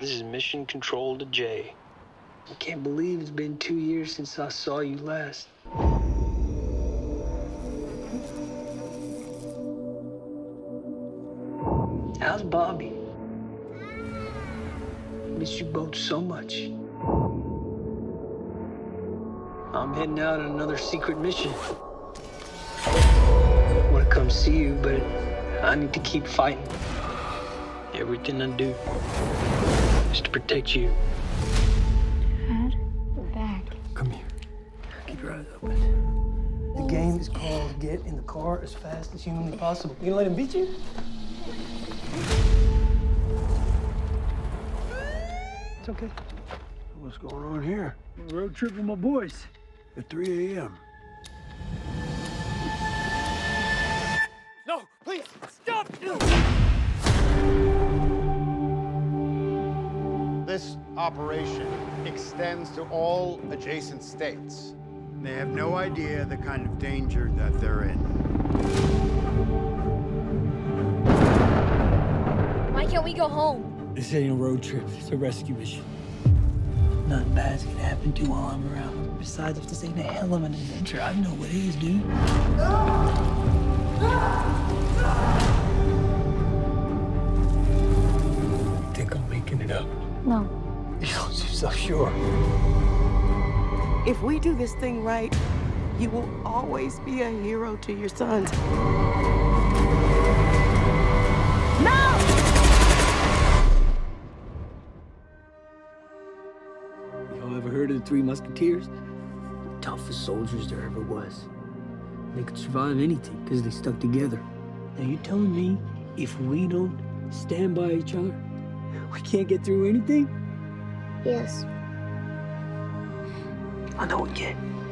mission control to Jay. I can't believe it's been two years since I saw you last. How's Bobby? Miss you both so much. I'm heading out on another secret mission. I want to come see you, but I need to keep fighting. Everything I do is to protect you. Dad, we're back. Come here. Keep your eyes open. The game is called Get in the Car as Fast as Humanly Possible. You gonna let him beat you? It's okay. What's going on here? Road trip with my boys at 3 a.m. No, please, stop! This operation extends to all adjacent states. They have no idea the kind of danger that they're in. Why can't we go home? This ain't a road trip. It's a rescue mission. Nothing bad's gonna happen to you while I'm around. Besides, if this ain't a hell of an adventure, I know what it is, dude. Ah! No. You don't seem so sure. If we do this thing right, you will always be a hero to your sons. No! Y'all ever heard of the Three Musketeers? The toughest soldiers there ever was. They could survive anything because they stuck together. Now you telling me if we don't stand by each other, we can't get through anything? Yes. I know we can.